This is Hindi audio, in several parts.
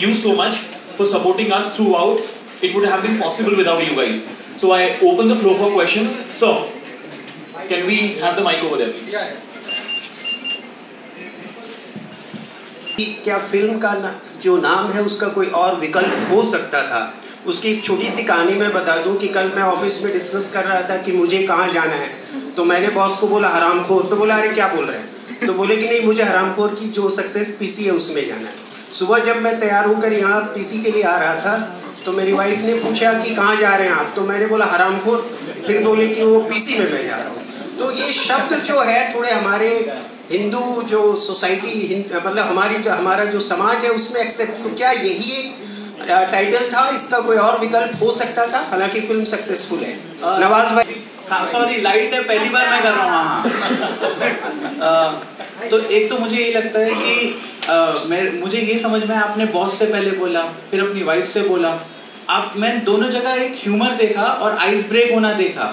you so much for supporting us throughout. It would have been possible without you guys. So I open the floor for questions. So, can we have the mic over there, please? कि क्या फ़िल्म का ना, जो नाम है उसका कोई और विकल्प हो सकता था उसकी एक छोटी सी कहानी मैं बता दूँ कि कल मैं ऑफ़िस में डिस्कस कर रहा था कि मुझे कहाँ जाना है तो मैंने बॉस को बोला हरामखोर तो बोला अरे क्या बोल रहे हैं तो बोले कि नहीं मुझे हरामखोर की जो सक्सेस पीसी है उसमें जाना है सुबह जब मैं तैयार होकर यहाँ पीसी के लिए आ रहा था तो मेरी वाइफ ने पूछा कि कहाँ जा रहे हैं आप? तो मैंने बोला हरामखोर। फिर बोले कि वो पीसी में मैं जा रहा हूँ। तो ये शब्द जो है थोड़े हमारे हिंदू जो सोसाइटी मतलब हमारी जो हमारा जो समाज है उसमें एक्सेप्ट तो क्या यही एक टाइटल था? इसका कोई और विकल्प हो सकता था? हालाँकि फ़िल्म सक्सेसफुल है। नवाज़ भाई। सॉरी लाइट है पहली बार मैं कर रहा हूँ हाँ हाँ। तो एक तो मुझे ये लगता है कि मैं मुझे ये समझ में आपने बॉस से पहले बोला फिर अपनी वाइफ से बोला। आप मैं दोनों जगह एक ह्यूमर देखा और आइस ब्रेक होना देखा।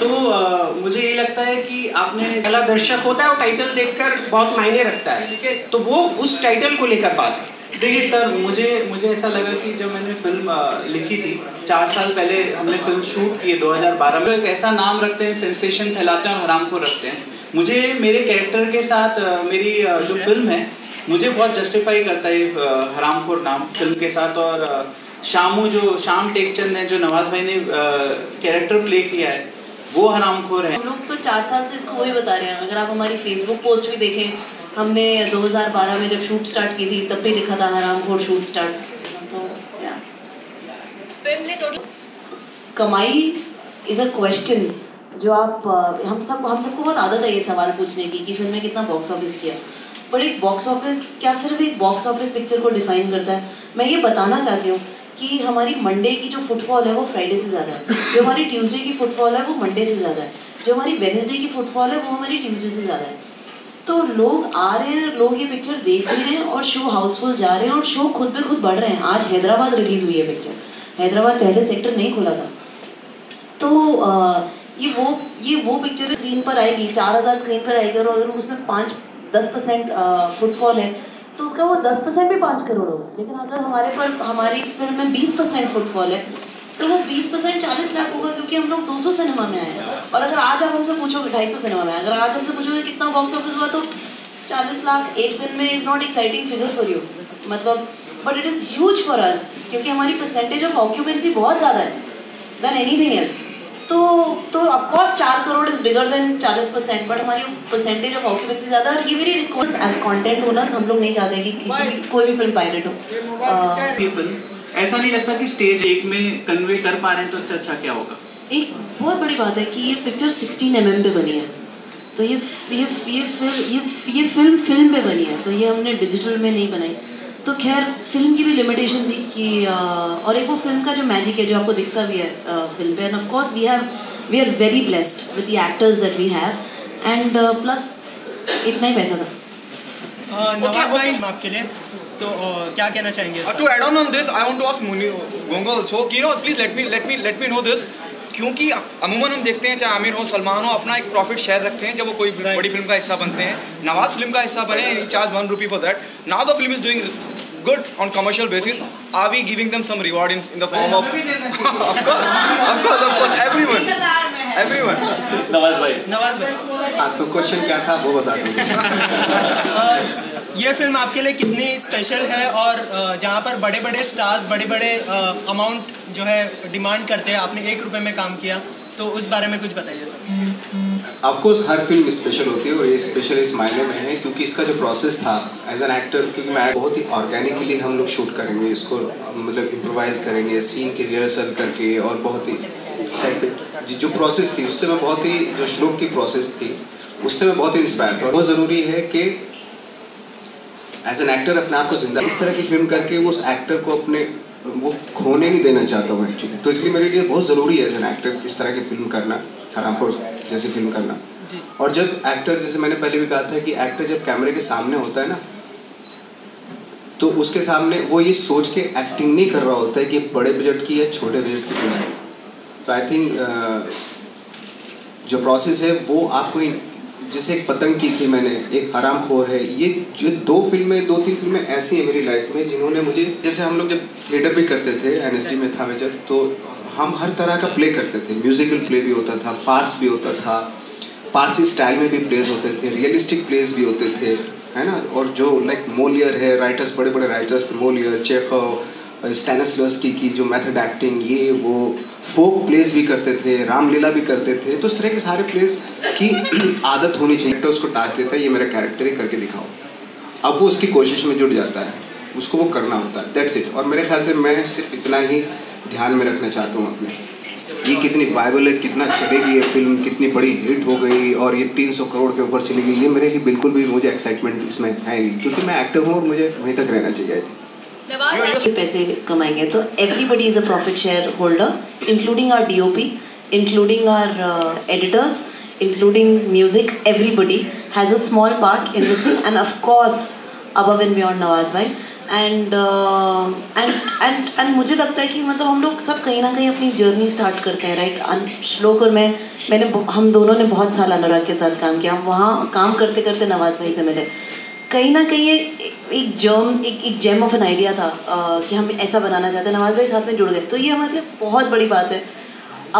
तो आ, मुझे ये लगता है कि आपने पहला दर्शक होता है वो टाइटल देखकर बहुत मायने रखता है तो वो उस टाइटल को लेकर बात है। देखिए सर मुझे मुझे ऐसा लगा कि जब मैंने फ़िल्म लिखी थी चार साल पहले हमने फ़िल्म शूट की है 2012 में। एक ऐसा नाम रखते हैं सेंसेशन फैलाते हैं और हराम को रखते हैं। मुझे मेरे कैरेक्टर के साथ मेरी जो फ़िल्म है मुझे बहुत जस्टिफाई करता है हरामखोर नाम फ़िल्म के साथ और शामू जो शाम टेकचंद है जो नवाज़ भाई ने कैरेक्टर प्ले किया है वो हरामखोर है। हम लोग तो चार साल से इसको वही बता रहे हैं। अगर आप हमारी फेसबुक पोस्ट भी देखें हमने 2012 में जब शूट स्टार्ट की थी तब भी लिखा था हराम घोर शूट स्टार्ट तो या कमाई इज़ अ क्वेश्चन जो आप हम सब हम सबको बहुत आदत है ये सवाल पूछने की कि फ़िल्म ने कितना बॉक्स ऑफ़िस किया। पर एक बॉक्स ऑफ़िस क्या सिर्फ़ एक बॉक्स ऑफ़िस पिक्चर को डिफाइन करता है? मैं ये बताना चाहती हूँ कि हमारी मंडे की जो फुटफॉल है वो फ्राइडे से ज़्यादा है। जो हमारी ट्यूसडे की फुटफॉल है वो मंडे से ज़्यादा है। जो हमारी वेनसडे की फुटफॉल है वो हमारी ट्यूसडे से ज़्यादा है। तो लोग आ रहे हैं लोग ये पिक्चर देख रहे हैं और शो हाउसफुल जा रहे हैं और शो खुद पे खुद बढ़ रहे हैं। आज हैदराबाद रिलीज़ हुई है पिक्चर हैदराबाद पहले सेक्टर नहीं खुला था। तो आ, ये वो ये वो पिक्चर स्क्रीन पर आएगी चार हज़ार स्क्रीन पर आएगी और अगर उसमें पाँच दस परसेंट फुटफॉल है तो उसका वो दस परसेंट भी पाँच करोड़ होगा। लेकिन अगर हमारे पर, हमारी फ़िल्म में बीस परसेंट फुटफॉल है तो वो बीस परसेंट चालीस लाख होगा क्योंकि हम लोग दो सौ सिनेमा में आए और अगर आज आप हमसे पूछोगे, ढाई सौ सिनेमा में अगर आज हमसे पूछोगे कितना बॉक्स ऑफ़िस हुआ तो चालीस लाख एक दिन में is not exciting figure for you मतलब but it is huge for us क्योंकि हमारी परसेंटेज ऑफ़ ऑक्यूपेंसी बहुत ज़्यादा है देन एनीथिंग एल्स तो तो ऑफकोर्स चार करोड़ इज़ बिगर देन चालीस परसेंट बट हमारी परसेंटेज ऑफ़ ऑक्यूपेंसी ज़्यादा और ये मेरी रिक्वेस्ट एज कंटेंट ओनर्स हम लोग नहीं चाहते कि किसी कोई भी फ़िल्म पायरेट हो। ऐसा नहीं लगता कि स्टेज एक में कन्वे कर पा रहे हैं तो इससे अच्छा क्या होगा? एक बहुत बड़ी बात है कि ये पिक्चर 16 एम mm पे बनी है। तो ये ये ये फ़िल्म ये ये फ़िल्म फ़िल्म पे बनी है। तो ये हमने डिजिटल में नहीं बनाई। तो खैर फ़िल्म की भी लिमिटेशन थी कि और एक वो फ़िल्म का जो मैजिक है जो आपको दिखता भी है फ़िल्म पे and of course we have we are very blessed with the actors that we have and plus इतना ही पैसा था। नवाज़ भाई आपके लिए। तो क्या कहना चाहेंगे to add on on this I want to ask मुनी गोंगा आल्सो कि you know please let me let me let me know this क्योंकि अमूमन हम देखते हैं चाहे आमिर हो सलमान हो अपना एक प्रॉफिट शेयर रखते हैं जब वो कोई बड़ी फ़िल्म का हिस्सा बनते हैं। नवाज़ फ़िल्म का हिस्सा बने charge one rupee for that now the film is doing good on commercial basis are we giving them some reward in, in the form of of course of course of course everyone. Everyone. Nawaz भाई। नवाज़ भाई। हाँ तो क्वेश्चन क्या था वो बता दीजिए। ये फ़िल्म आपके लिए कितनी स्पेशल है और जहाँ पर बड़े बड़े स्टार्स बड़े बड़े अमाउंट जो है डिमांड करते हैं आपने एक रुपये में काम किया तो उस बारे में कुछ बताइए सर। ऑफकोर्स हर फ़िल्म स्पेशल होती है और ये स्पेशल इस मायने में है क्योंकि इसका जो प्रोसेस था एज एन एक्टर क्योंकि मैं बहुत ही ऑर्गेनिकली हम लोग शूट करेंगे, इसको मतलब इम्प्रोवाइज करेंगे सीन की रिहर्सल करके और बहुत ही सेट पे जो प्रोसेस थी, उससे मैं बहुत ही, जो श्लोक की प्रोसेस थी, उससे मैं बहुत ही इंस्पायर था। बहुत ज़रूरी है कि एज एन एक्टर अपने आप को ज़िंदा, इस तरह की फ़िल्म करके उस एक्टर को अपने, वो खोने नहीं देना चाहता हूँ एक्चुअली तो इसलिए मेरे लिए बहुत ज़रूरी है एज एन एक्टर इस तरह की फ़िल्म करना हरामपुर जैसी फ़िल्म करना। और जब एक्टर जैसे मैंने पहले भी कहा था कि एक्टर जब कैमरे के सामने होता है ना तो उसके सामने वो ये सोच के एक्टिंग नहीं कर रहा होता है कि बड़े बजट की या छोटे बजट की फ़िल्म है। तो आई थिंक जो प्रोसेस है वो आपको जैसे एक पतंग की थी मैंने, एक आराम खोर है, ये जो दो फ़िल्में, दो तीन फ़िल्में ऐसी हैं मेरी लाइफ में जिन्होंने मुझे, जैसे हम लोग जब थिएटर भी करते थे एन में था मैं जब तो हम हर तरह का प्ले करते थे। म्यूजिकल प्ले भी होता था फार्स भी होता था पारसी स्टाइल में भी प्लेस होते थे रियलिस्टिक प्लेस भी होते थे, है ना? और जो लाइक मोलियर है राइटर्स बड़े बड़े राइटर्स मोलियर चेखव स्टैनसलस्की की जो मेथड एक्टिंग ये वो फोक प्लेस भी करते थे, रामलीला भी करते थे तो इस तरह के सारे प्लेस की आदत होनी चाहिए। तो उसको टास्क देता है, ये मेरा कैरेक्टर ही करके दिखाओ। अब वो उसकी कोशिश में जुट जाता है, उसको वो करना होता है दैट्स इट और मेरे ख्याल से मैं सिर्फ़ इतना ही ध्यान में रखना चाहता हूँ अपने। ये कितनी बाइबल है, कितना चलेगी ये फ़िल्म कितनी बड़ी हिट हो गई, और ये 300 करोड़ के ऊपर चली गई, ये मेरे लिए बिल्कुल भी मुझे एक्साइटमेंट इसमें है नहीं, क्योंकि मैं एक्टिव हूँ और मुझे वहीं तक रहना चाहिए पैसे कमाएँगे तो everybody is a profit share holder including our DOP including our editors including music everybody has a small part in this and of course above and beyond Nawaz भाई एंड एंड एंड एंड मुझे लगता है कि मतलब हम लोग सब कहीं ना कहीं अपनी जर्नी स्टार्ट करते हैं राइट श्लोक और मैं मैंने हम दोनों ने बहुत साल अनुराग के साथ काम किया। हम वहाँ काम करते करते नवाज़ भाई से मिले। कहीं ना कहीं एक जर्म एक एक जेम ऑफ़ एन आइडिया था uh, कि हम ऐसा बनाना चाहते हैं नवाज़ भाई साथ में जुड़ गए। तो ये हमारे लिए बहुत बड़ी बात है।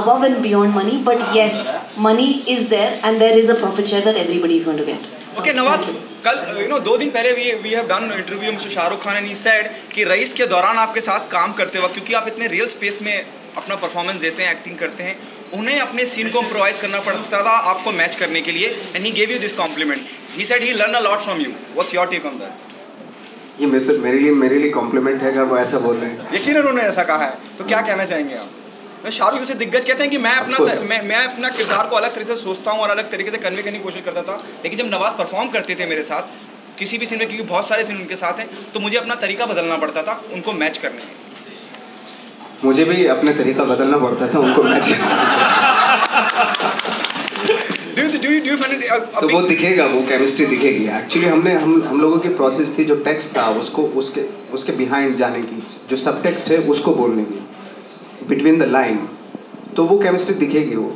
Above and beyond money but yes money is there and there is a profit share that everybody is going to get. Okay Nawaz कल यू नो दो दिन पहले we we have done interview mister Shahrukh Khan and he said कि रईस के दौरान आपके साथ काम करते वक्त क्योंकि आप इतने रियल स्पेस में अपना परफॉर्मेंस देते हैं एक्टिंग करते हैं उन्हें अपने सीन को इम्प्रोवाइज करना पड़ता था आपको मैच करने के लिए and he gave you this compliment he said he learn a lot from you what's your take on that ये मेरे मेरे लिए मेरे लिए कॉम्प्लीमेंट है अगर वो ऐसा बोल रहे हैं। यकीन उन्होंने ऐसा कहा है? तो क्या कहना चाहेंगे आप? मैं शाहरुख जैसे दिग्गज कहते हैं कि मैं अपना मैं मैं अपना किरदार को अलग तरीके से सोचता हूँ और अलग तरीके से कन्वे करने की कोशिश करता था लेकिन जब नवाज़ परफॉर्म करते थे मेरे साथ किसी भी सीन में क्योंकि बहुत सारे सीन उनके साथ हैं तो मुझे अपना तरीका बदलना पड़ता था उनको मैच करने में। मुझे भी अपने तरीका बदलना पड़ता था उनको मैच तो वो दिखेगा वो केमिस्ट्री दिखेगी। एक्चुअली हमने हम हम लोगों की प्रोसेस थी जो टेक्स्ट था उसको उसके उसके बिहाइंड जाने की जो सब टेक्स्ट है उसको बोलने की। बिटवीन द लाइन तो वो केमिस्ट्री दिखेगी वो।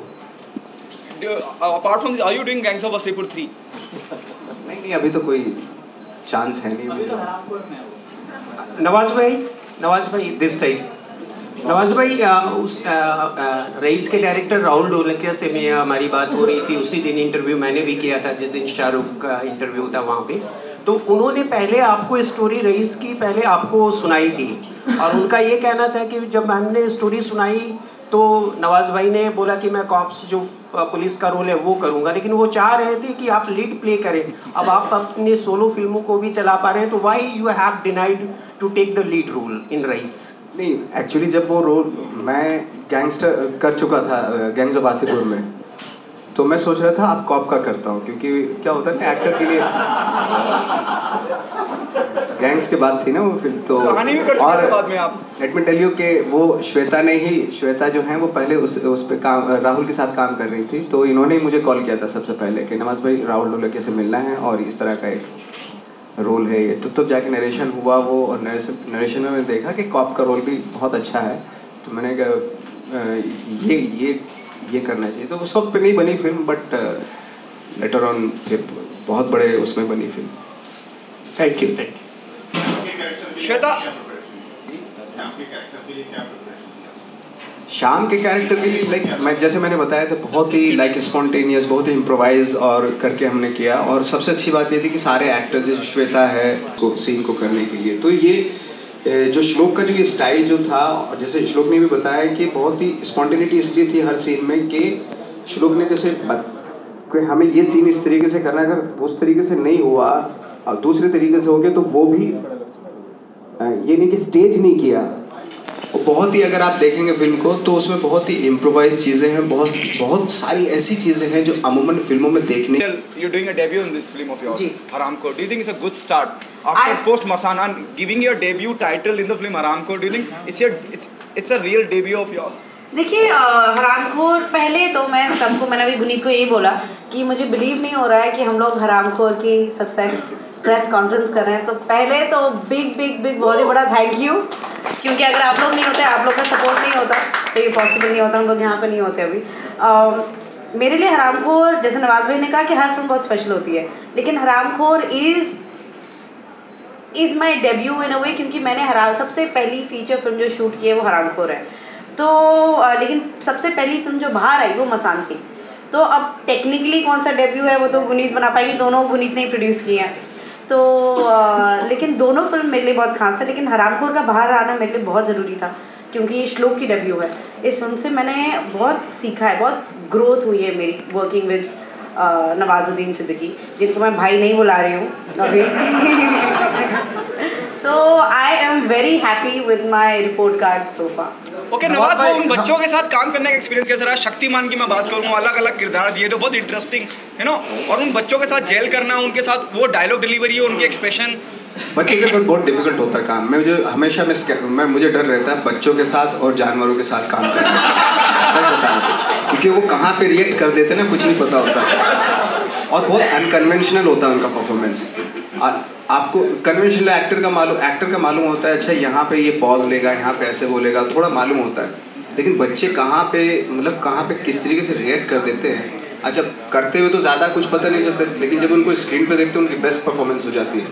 Apart from are you doing gangs of Wasseypur 3 नहीं नहीं अभी तो कोई चांस है नहीं। नवाज़ भाई नवाज़ भाई दिस साइड नवाज़ भाई आ, उस आ, आ, रईस के डायरेक्टर राहुल ढोलकिया से मैं हमारी बात हो रही थी। उसी दिन इंटरव्यू मैंने भी किया था जिस दिन शाहरुख का इंटरव्यू था वहाँ पे। तो उन्होंने पहले आपको स्टोरी रईस की पहले आपको सुनाई थी। और उनका ये कहना था कि जब मैंने स्टोरी सुनाई तो नवाज़ भाई ने बोला कि मैं कॉप्स जो पुलिस का रोल है वो करूँगा। लेकिन वो चाह रहे थे कि आप लीड प्ले करें। अब आप अपने सोलो फ़िल्मों को भी चला पा रहे हैं तो why you have denied to take the lead role in Raees? नहीं एक्चुअली जब वो रोल मैं गैंगस्टर कर चुका था गैंग्स ऑफ़ आसिपुर में तो मैं सोच रहा था आप कॉप का करता हूँ क्योंकि क्या होता है एक्टर के लिए गैंग्स के बाद थी ना वो फ़िल्म तो कहानी भी कर और बाद में आप। लेट मी टेल यू कि वो श्वेता ने ही श्वेता जो है वो पहले उस उस पे काम राहुल के साथ काम कर रही थी तो इन्होंने ही मुझे कॉल किया था सबसे पहले कि नवाज़ भाई राहुल ढोलकिया से मिलना है और इस तरह का एक रोल है ये। तो तब जाके नरेशन हुआ वो और नरेशन में मैंने देखा कि कॉप का रोल भी बहुत अच्छा है। तो मैंने कहा ये ये ये करना चाहिए। तो उस वक्त पे नहीं बनी फ़िल्म बट लेटर ऑन फिर बहुत बड़े उसमें बनी film thank you thank you Shweta शाम के कैरेक्टर के लिए लाइक मैं, जैसे मैंने बताया था, बहुत ही लाइक स्पॉन्टेनियस बहुत ही इम्प्रोवाइज और करके हमने किया। और सबसे अच्छी बात ये थी कि सारे एक्टर जो श्वेता है को सीन को करने के लिए। तो ये जो श्लोक का जो ये स्टाइल जो था जैसे श्लोक ने भी बताया कि बहुत ही स्पॉन्टेनिटी इसलिए थी हर सीन में कि श्लोक ने जैसे कि हमें ये सीन इस तरीके से करना अगर उस तरीके से नहीं हुआ और दूसरे तरीके से हो गया तो वो भी ये नहीं कि स्टेज नहीं किया। बहुत ही अगर आप देखेंगे फ़िल्म को तो उसमें बहुत ही इम्प्रोवाइज चीज़ें हैं बहुत बहुत सारी ऐसी चीज़ें हैं जो अमूमन फ़िल्मों में देखने you doing a debut in this film of yours Aramco. Do you think it's a good start after I, post Masana giving your debut title in the film Aramco? Do you think it's your it's it's a real debut of देखिए हरामखोर पहले तो मैं सबको मैंने अभी गुनीत को यही बोला कि मुझे बिलीव नहीं हो रहा है कि हम लोग हरामखोर की सक्सेस प्रेस कॉन्फ्रेंस कर रहे हैं तो पहले तो बिग बिग बिग बहुत ही बड़ा थैंक यू क्योंकि अगर आप लोग नहीं होते आप लोग का सपोर्ट नहीं होता तो ये पॉसिबल नहीं होता हम लोग यहाँ पर नहीं होते अभी। मेरे लिए हरामखोर जैसे नवाज़ भाई ने कहा कि हर फ़िल्म बहुत स्पेशल होती है लेकिन Haraamkhor is is my debut in a way क्योंकि मैंने हराम सबसे पहली फीचर फ़िल्म जो शूट की है वो हरामखोर है। तो आ, लेकिन सबसे पहली फ़िल्म जो बाहर आई वो मसान थी तो अब टेक्निकली कौन सा डेब्यू है वो तो गुनीत बना पाएगी दोनों गुनीत ने ही प्रोड्यूस किए हैं। तो आ, लेकिन दोनों फ़िल्म मेरे लिए बहुत खास है लेकिन हरामखोर का बाहर आना मेरे लिए बहुत ज़रूरी था क्योंकि ये श्लोक की डेब्यू है। इस फ़िल्म से मैंने बहुत सीखा है बहुत ग्रोथ हुई है मेरी वर्किंग विद नवाजुद्दीन सिद्दीकी जिनको मैं भाई नहीं बुला रही हूँ अभी। तो I am very happy with my report card so far okay Nawaz वो उन बच्चों के साथ काम करने का एक्सपीरियंस कैसा रहा? शक्तिमान की मैं बात करूँ अलग अलग किरदार दिए तो बहुत इंटरेस्टिंग है ना और उन बच्चों के साथ जेल करना उनके साथ वो डायलॉग डिलीवरी उनके एक्सप्रेशन बच्चे के साथ बहुत डिफ़िकल्ट होता है काम। मैं मुझे हमेशा मैं मैं मुझे डर रहता है बच्चों के साथ और जानवरों के साथ काम करना क्योंकि वो कहाँ पे रिएक्ट कर देते ना कुछ नहीं पता होता। और बहुत अनकन्वेंशनल होता है उनका परफॉर्मेंस आपको कन्वेंशनल एक्टर का मालूम एक्टर का मालूम होता है अच्छा यहाँ पे ये पॉज लेगा, यहाँ पे ऐसे बोलेगा, थोड़ा मालूम होता है। लेकिन बच्चे कहाँ पे मतलब कहाँ पे किस तरीके से रिएक्ट कर देते हैं? अच्छा करते हुए तो ज़्यादा कुछ पता नहीं चलता, लेकिन जब उनको स्क्रीन पे देखते हैं, उनकी बेस्ट परफॉर्मेंस हो जाती है।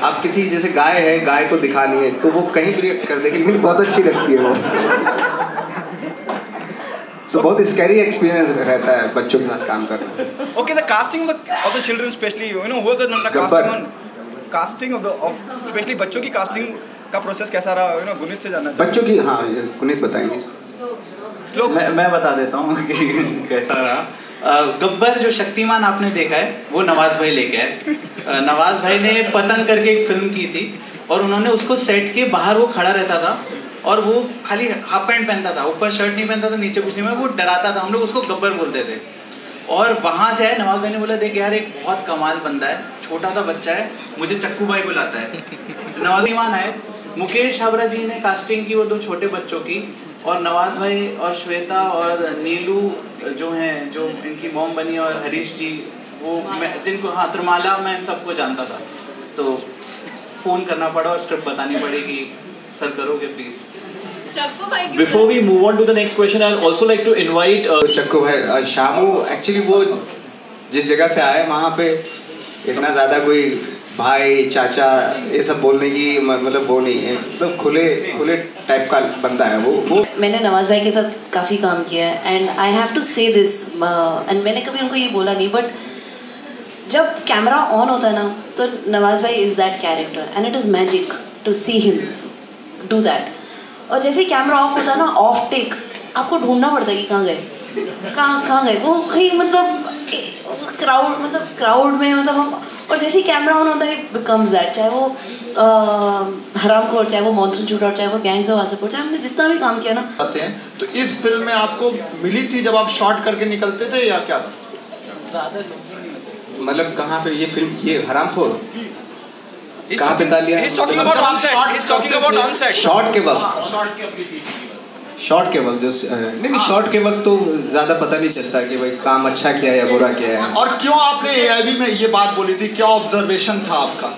आप किसी, जैसे गाय है, गाय को दिखानी है तो वो कहीं भी रिएक्ट कर देगी लेकिन बहुत अच्छी लगती है वो। तो बहुत स्कैरी एक्सपीरियंस रहता है बच्चों के साथ काम करना। Okay the casting of the children specially you know हुआ the casting casting of the of specially बच्चों की कास्टिंग का प्रोसेस कैसा रहा यू नो गुनीत से जानना बच्चों की हाँ गुनीत बताएँगे। मैं मैं बता देता हूँ कि कैसा रहा। गब्बर जो शक्तिमान आपने देखा है वो नवाज़ भाई लेके आए। नवाज़ भाई ने पतंग करके एक फ़िल्म की थी और उन्होंने उसको सेट के बाहर वो खड़ा रहता था और वो खाली हाफ़ पैंट पहनता था, ऊपर शर्ट नहीं पहनता था, नीचे कुछ नहीं वो डराता था, हम लोग उसको गब्बर बोलते थे। और वहाँ से नवाज़ भाई ने बोला, देख यार, एक बहुत कमाल बंदा है, छोटा सा बच्चा है, मुझे चक्कू भाई बुलाता है। नवाज़ ईमान आए, मुकेश छाबरा जी ने कास्टिंग की, वो दो छोटे बच्चों की, और नवाज़ भाई और श्वेता और नीलू जो हैं, जो इनकी मॉम बनी और हरीश जी, वो मैं, जिनको हाँ त्रिमाला मैं इन सबको जानता था। तो फ़ोन करना पड़ा और स्क्रिप्ट बतानी पड़ेगी सर, करोगे please Before we move on to the next question, I'd also like to invite uh, चक्कू भाई शामू एक्चुअली वो जिस जगह से आए वहाँ पे इतना ज़्यादा कोई भाई चाचा ये सब बोलने की मतलब वो नहीं है। मतलब खुले खुले टाइप का बंदा है वो। वो मैंने नवाज़ भाई के साथ काफ़ी काम किया है and I have to say this and मैंने कभी उनको ये बोला नहीं बट जब कैमरा ऑन होता है ना तो नवाज़ भाई is that character and it is magic to see him do that और जैसे कैमरा ऑफ़ होता है ना ऑफ़ टेक आपको ढूंढना पड़ता है कि कहाँ गए। कहाँ कहाँ गए। वो कहीं मतलब क्राउड मतलब क्राउड में मतलब हम और जैसे ही कैमरा ऑन होता है बिकम्स दैट चाहे वो हराम खोर चाहे वो मानसून शूटर चाहे वो गैंग्स ऑफ़ वासेपुर चाहे हमने जितना भी काम किया ना। आते हैं तो इस फ़िल्म में आपको मिली थी जब आप शॉर्ट करके निकलते थे या क्या था? मतलब कहाँ पे ये फ़िल्म ये हराम खोर? कहाँ पे लिया? He's talking about on set. He's talking about on set. Short के वक्त शॉर्ट के वक्त जो नहीं नहीं शॉर्ट के वक्त तो ज़्यादा पता नहीं चलता कि भाई काम अच्छा किया या बुरा किया है। और क्यों आपने एआईबी में ये बात बोली थी? क्या ऑब्जर्वेशन था आपका?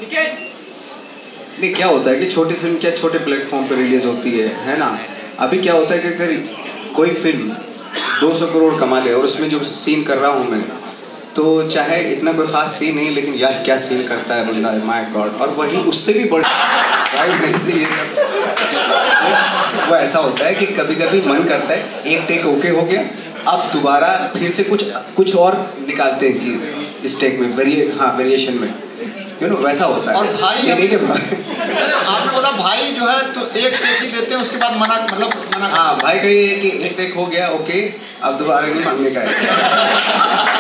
नहीं क्या होता है कि छोटी फ़िल्म क्या छोटे प्लेटफॉर्म पे रिलीज़ होती है है ना? अभी क्या होता है कि अगर कोई फ़िल्म 200 करोड़ कमा ले और उसमें जो सीन कर रहा हूँ मैं तो चाहे इतना कोई खास सीन नहीं लेकिन यार क्या सीन करता है बंदा? माय गॉड और वही उससे भी बड़ा वो ऐसा होता है कि कभी कभी मन करता है एक टेक ओके हो गया अब दोबारा फिर से कुछ कुछ और निकालते हैं चीज़ इस टेक में वेरिए हाँ वेरिएशन में। यू नो वैसा होता है। और भाई ये आपने बोला भाई जो है तो एक टेक ही देते हैं उसके बाद मना मतलब मना हाँ भाई कहिए कि एक टेक हो गया ओके अब दोबारा नहीं मांगने का है।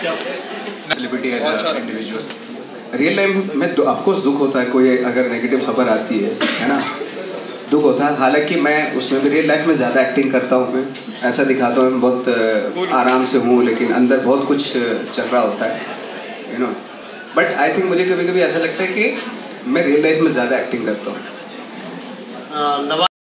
Celebrity as individual real life में ऑफकोर्स दुख होता है कोई अगर नेगेटिव खबर आती है है ना? दुख होता है। हालाँकि मैं उसमें भी रियल लाइफ में ज़्यादा एक्टिंग करता हूँ मैं। ऐसा दिखाता हूँ मैं बहुत आराम से हूँ लेकिन अंदर बहुत कुछ चल रहा होता है you know but I think मुझे कभी कभी ऐसा लगता है कि मैं रियल लाइफ में ज़्यादा एक्टिंग करता हूँ।